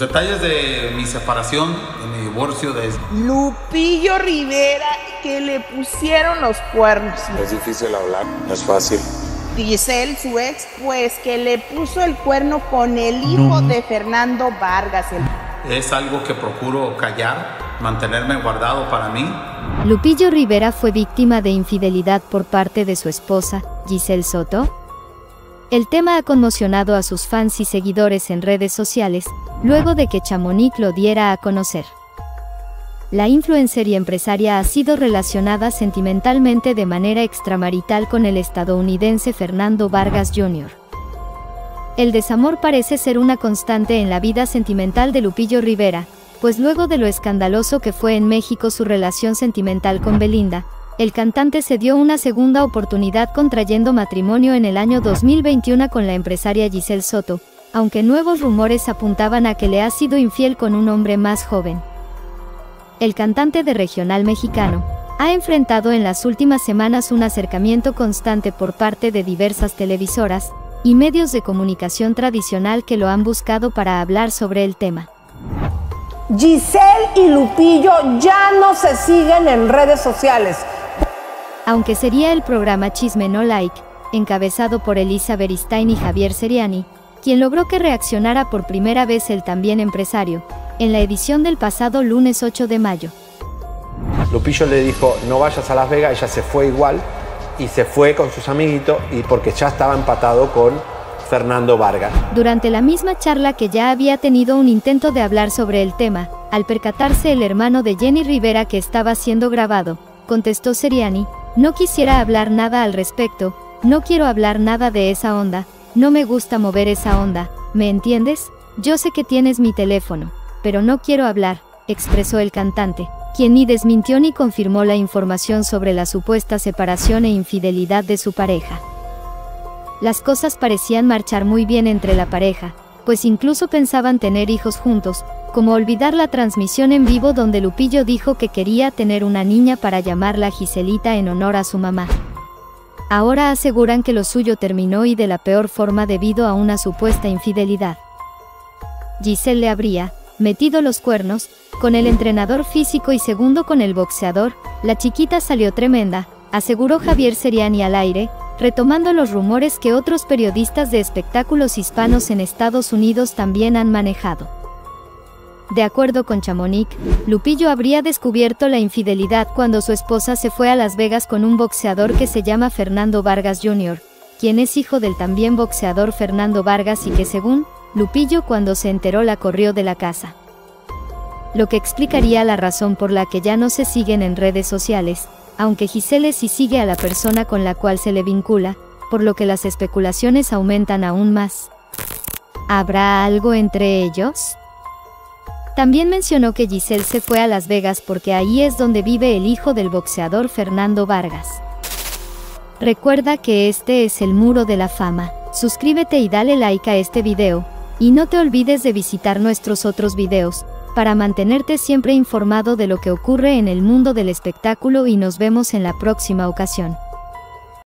Detalles de mi separación, de mi divorcio, de Lupillo Rivera que le pusieron los cuernos. Es difícil hablar, no es fácil. Giselle, su ex, pues que le puso el cuerno con el hijo de Fernando Vargas. Es algo que procuro callar, mantenerme guardado para mí. Lupillo Rivera fue víctima de infidelidad por parte de su esposa, Giselle Soto. El tema ha conmocionado a sus fans y seguidores en redes sociales, luego de que Chamonix lo diera a conocer. La influencer y empresaria ha sido relacionada sentimentalmente de manera extramarital con el estadounidense Fernando Vargas Jr. El desamor parece ser una constante en la vida sentimental de Lupillo Rivera, pues luego de lo escandaloso que fue en México su relación sentimental con Belinda, el cantante se dio una segunda oportunidad contrayendo matrimonio en el año 2021 con la empresaria Giselle Soto, aunque nuevos rumores apuntaban a que le ha sido infiel con un hombre más joven. El cantante de regional mexicano ha enfrentado en las últimas semanas un acercamiento constante por parte de diversas televisoras y medios de comunicación tradicional que lo han buscado para hablar sobre el tema. Giselle y Lupillo ya no se siguen en redes sociales aunque sería el programa Chisme No Like, encabezado por Elisa Beristain y Javier Seriani, quien logró que reaccionara por primera vez el también empresario, en la edición del pasado lunes 8 de mayo. Lupillo le dijo, no vayas a Las Vegas, ella se fue igual, y se fue con sus amiguitos, y porque ya estaba empatado con Fernando Vargas. Durante la misma charla que ya había tenido un intento de hablar sobre el tema, al percatarse el hermano de Jenny Rivera que estaba siendo grabado, contestó Seriani, no quisiera hablar nada al respecto, no quiero hablar nada de esa onda, no me gusta mover esa onda, ¿me entiendes? Yo sé que tienes mi teléfono, pero no quiero hablar, expresó el cantante, quien ni desmintió ni confirmó la información sobre la supuesta separación e infidelidad de su pareja. Las cosas parecían marchar muy bien entre la pareja, pues incluso pensaban tener hijos juntos, como olvidar la transmisión en vivo donde Lupillo dijo que quería tener una niña para llamarla Giselita en honor a su mamá. Ahora aseguran que lo suyo terminó y de la peor forma debido a una supuesta infidelidad. Giselle le habría metido los cuernos con el entrenador físico y segundo con el boxeador, la chiquita salió tremenda, aseguró Javier Seriani al aire, retomando los rumores que otros periodistas de espectáculos hispanos en Estados Unidos también han manejado. De acuerdo con Chamonix, Lupillo habría descubierto la infidelidad cuando su esposa se fue a Las Vegas con un boxeador que se llama Fernando Vargas Jr., quien es hijo del también boxeador Fernando Vargas y que según Lupillo cuando se enteró la corrió de la casa. Lo que explicaría la razón por la que ya no se siguen en redes sociales, aunque Gisele sí sigue a la persona con la cual se le vincula, por lo que las especulaciones aumentan aún más. ¿Habrá algo entre ellos? También mencionó que Giselle se fue a Las Vegas porque ahí es donde vive el hijo del boxeador Fernando Vargas. Recuerda que este es el Muro de la Fama. Suscríbete y dale like a este video, y no te olvides de visitar nuestros otros videos, para mantenerte siempre informado de lo que ocurre en el mundo del espectáculo y nos vemos en la próxima ocasión.